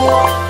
Música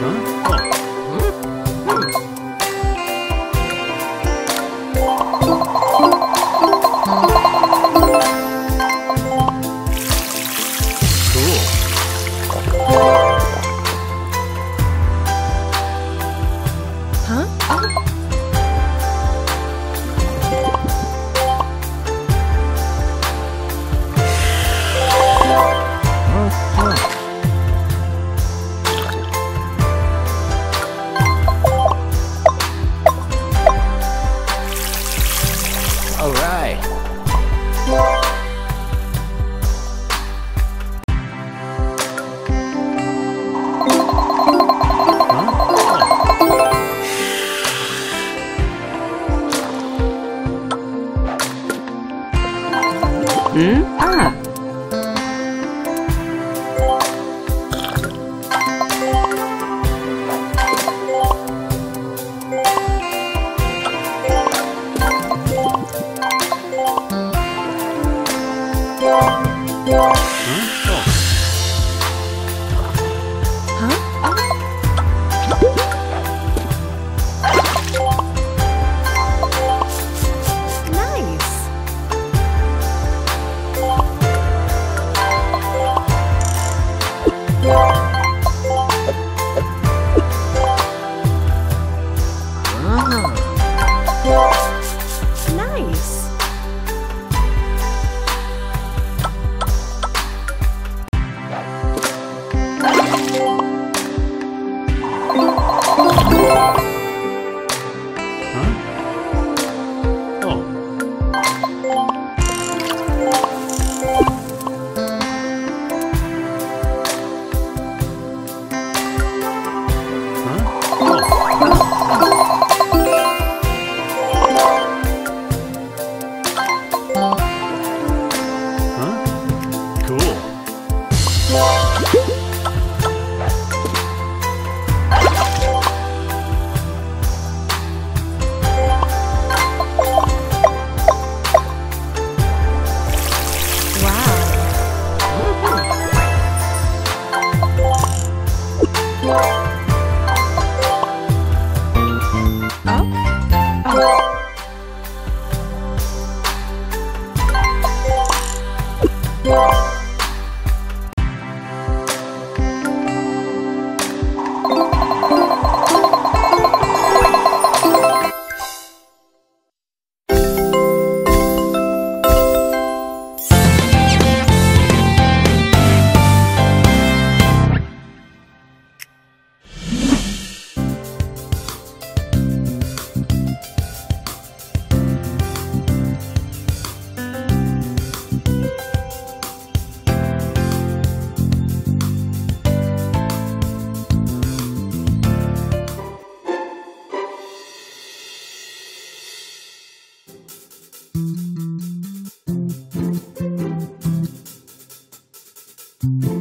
嗯、Yeah. Música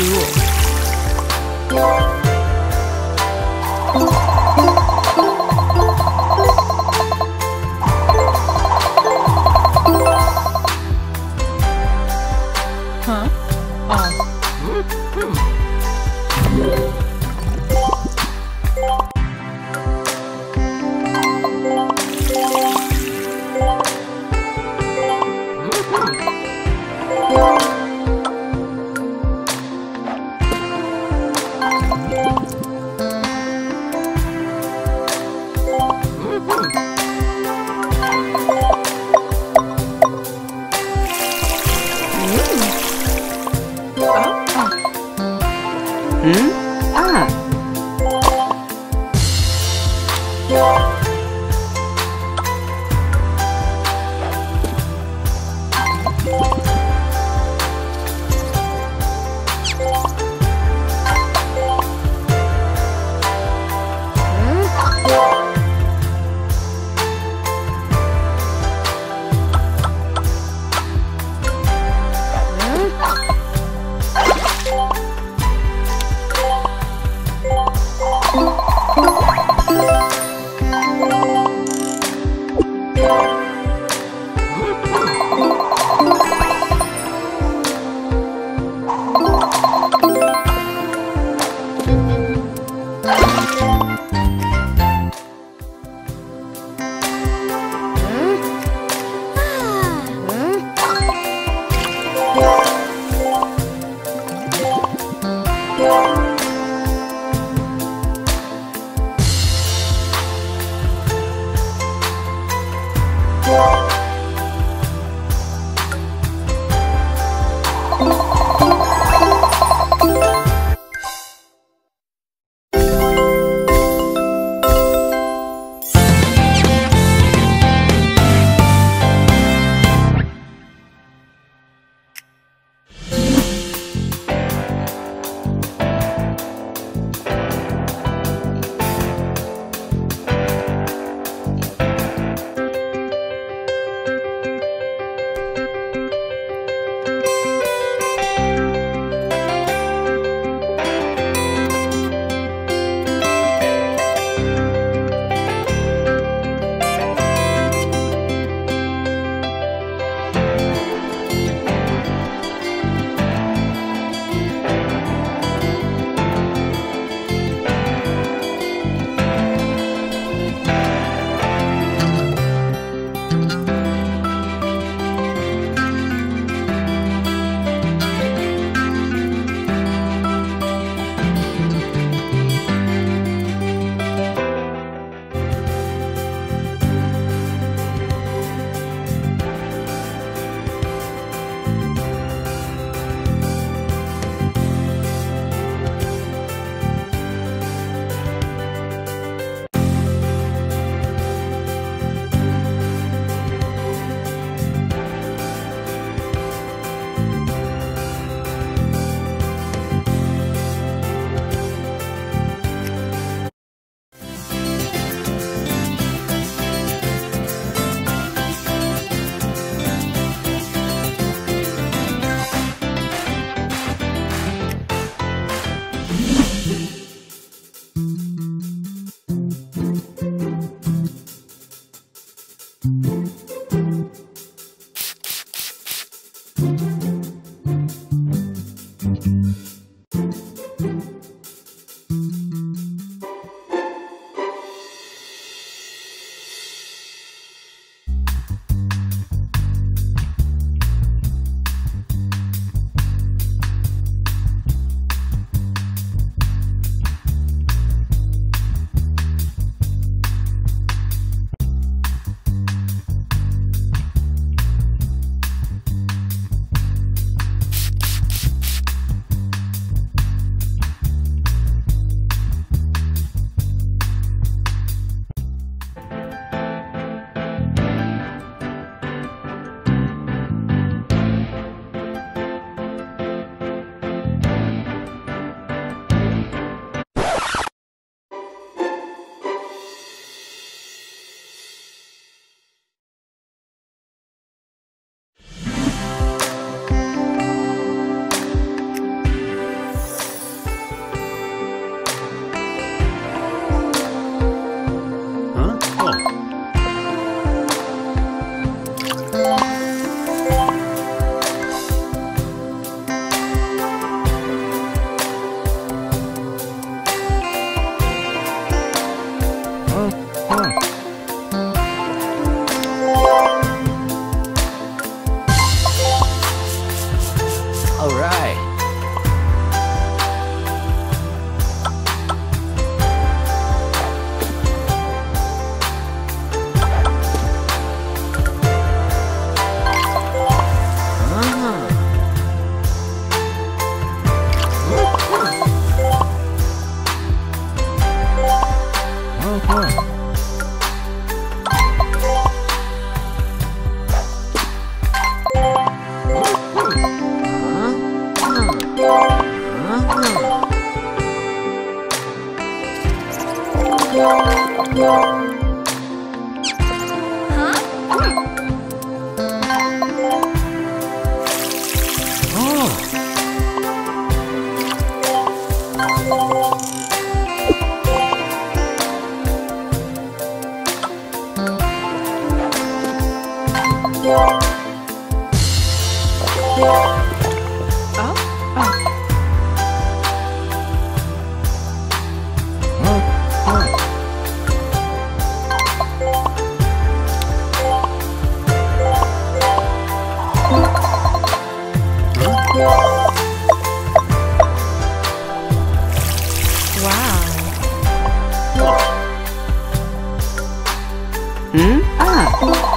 Cool. 嗯啊。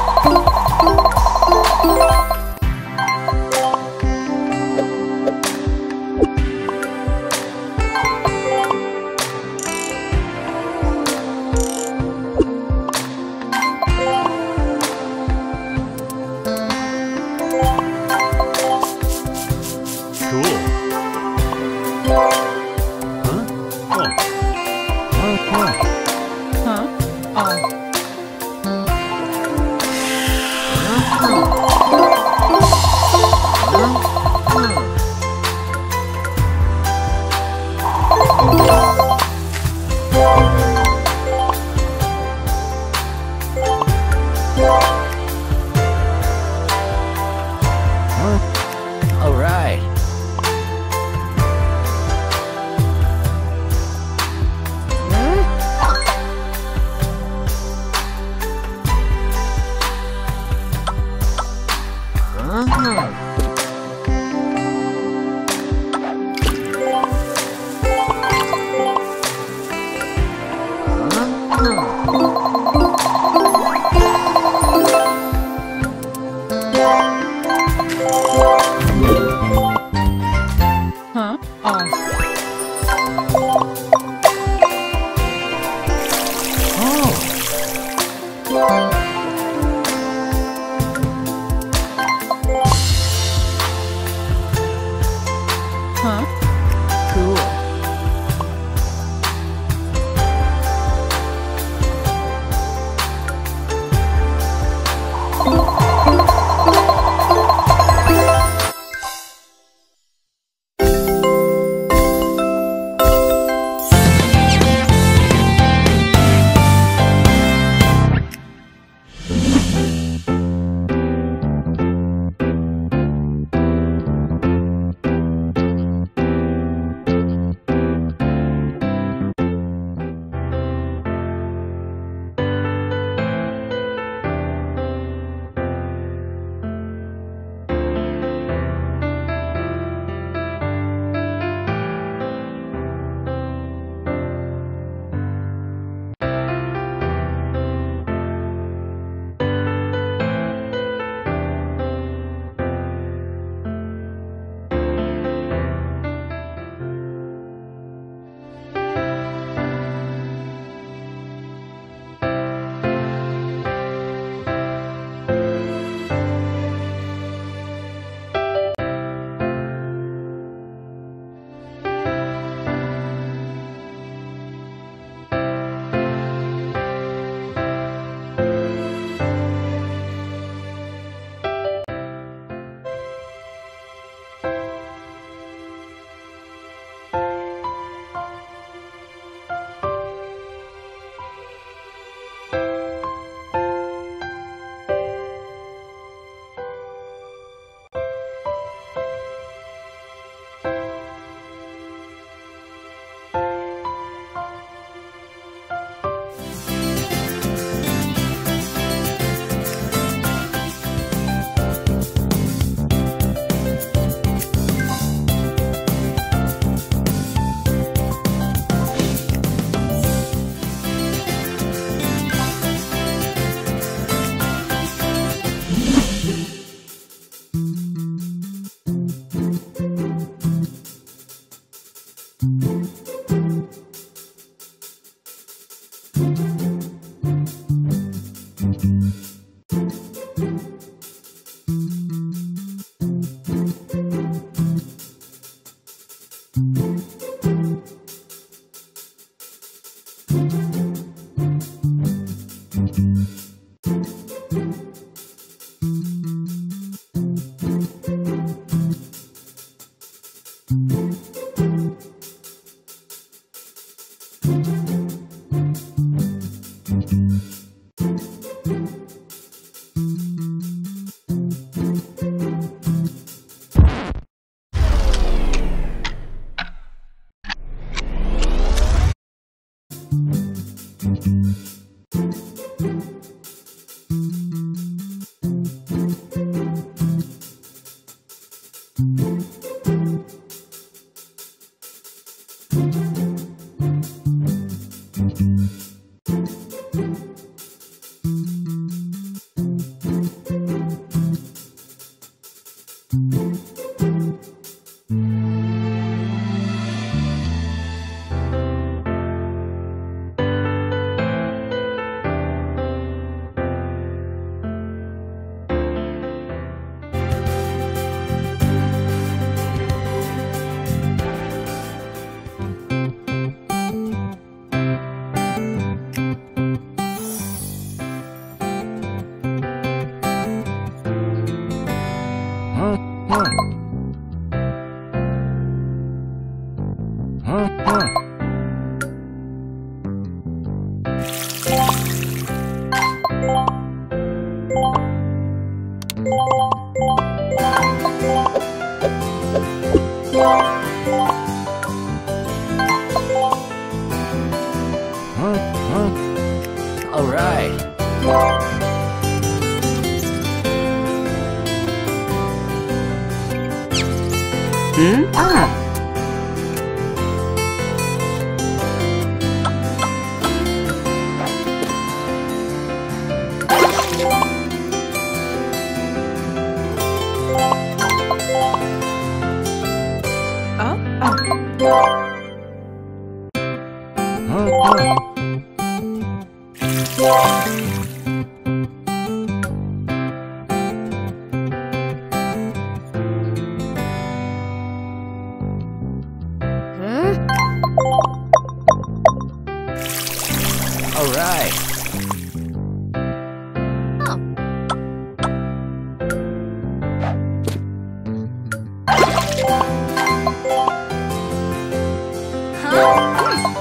Uh-huh.